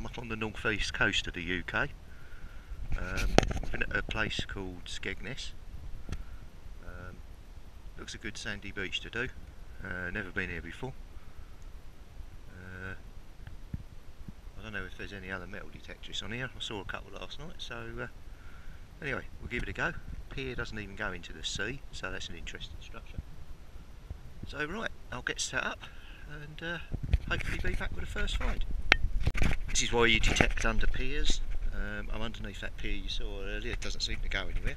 I'm up on the northeast coast of the UK. Um, I've been at a place called Skegness. Um, looks a good sandy beach to do. Uh, never been here before. Uh, I don't know if there's any other metal detectors on here. I saw a couple last night, so uh, anyway, we'll give it a go. Pier doesn't even go into the sea, so that's an interesting structure. So right, I'll get set up and uh, hopefully be back with the first find. This is why you detect under piers. Um, I'm underneath that pier you saw earlier, it doesn't seem to go anywhere.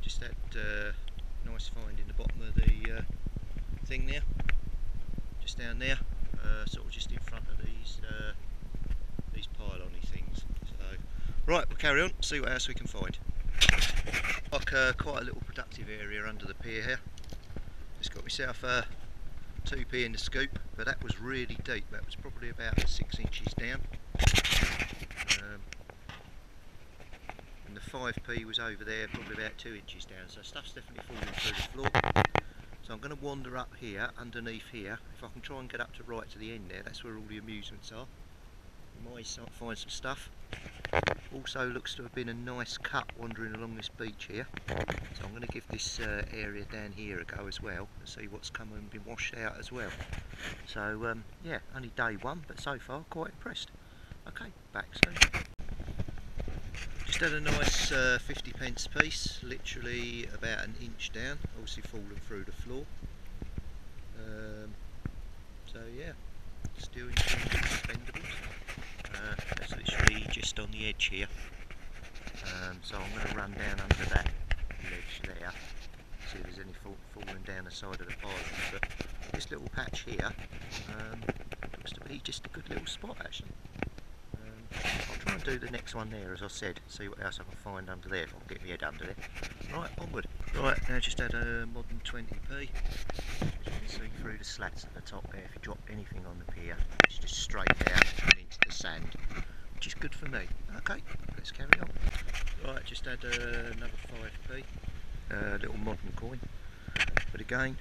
Just that uh, nice find in the bottom of the uh, thing there, just down there, uh, sort of just in front of these uh, these pylon things. So, right, we'll carry on, see what else we can find. Like uh, quite a little productive area under the pier here. Just got myself a 2p in the scoop, but that was really deep. That was probably about six inches down. Um, and the 5p was over there, probably about two inches down. So stuff's definitely falling through the floor. So I'm going to wander up here, underneath here. If I can try and get up to right to the end there, that's where all the amusements are. Might find some stuff. Also looks to have been a nice cut wandering along this beach here. So I'm going to give this uh, area down here a go as well and see what's come and been washed out as well. So um, yeah, only day one, but so far quite impressed. Okay, back soon. Just had a nice uh, 50 pence piece, literally about an inch down, obviously fallen through the floor. Um, so yeah, still in expendables. Uh, that's literally just on the edge here. Um, so I'm going to run down under that ledge there, see if there's any fall, falling down the side of the pylon. But this little patch here um, looks to be just a good little spot actually. Um, I'll try and do the next one there as I said, see what else I can find under there if I can get my head under there. Right, onward. Right, now just had a modern 20p. As you can see through the slats at the top there, if you drop anything on the pier, it's just straight down and into the sand, which is good for me. Okay, let's carry on. Right, just had uh, another 5p, a uh, little modern coin. But again,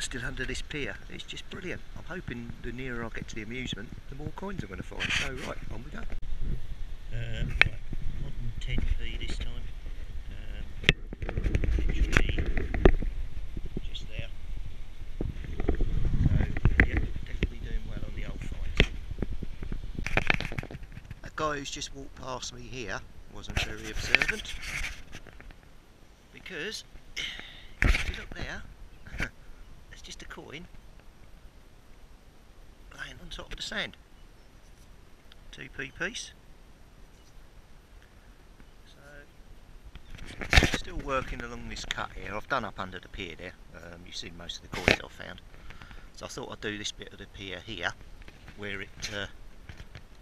still under this pier. It's just brilliant. I'm hoping the nearer I get to the amusement, the more coins I'm going to find. So right, on we go. Uh, right, modern 10p this time. Um, literally just there. So yeah, definitely doing well on the old finds. A just walked past me here wasn't very observant because if you look there it's just a coin laying on top of the sand. 2p piece. So, still working along this cut here. I've done up under the pier there. Um, you've seen most of the coins I've found. So I thought I'd do this bit of the pier here, where it uh,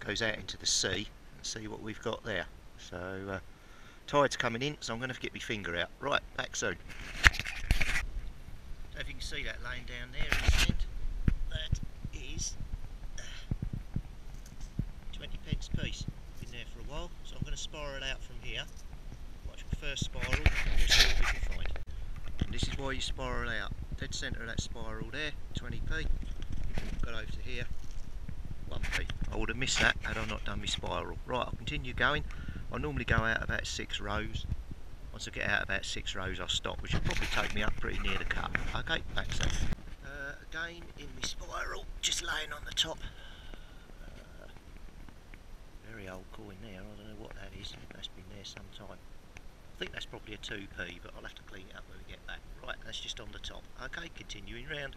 goes out into the sea, see what we've got there. So, uh, tide's coming in, so I'm going to get my finger out. Right, back soon. So if you can see that laying down there in the that is uh, 20 pence piece. Been there for a while, so I'm going to spiral out from here. Watch my first spiral, and we'll see what we can find. And this is why you spiral out. Dead centre of that spiral there, 20p. Got over to here, 1p. I would have missed that had I not done my spiral. Right, I'll continue going. I normally go out about six rows once I get out about six rows I'll stop, which will probably take me up pretty near the cut. Okay, back so. Uh, again in my spiral, just laying on the top. Uh, very old coin there, I don't know what that is, that's been there some time. I think that's probably a 2p, but I'll have to clean it up when we get back. Right, that's just on the top. Okay, continuing round.